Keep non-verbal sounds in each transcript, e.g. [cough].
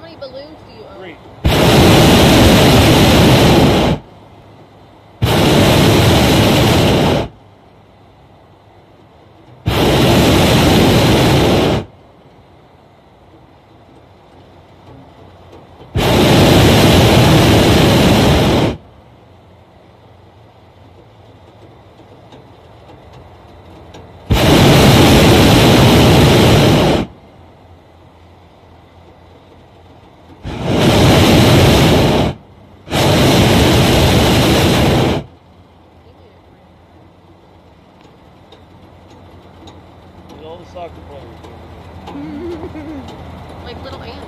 How many balloons do you own? Three. All the soccer players. [laughs] like little ants.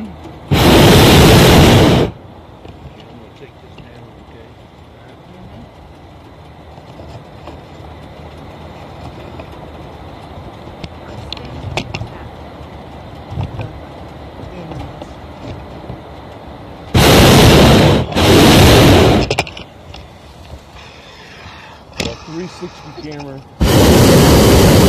What [laughs] 360 camera.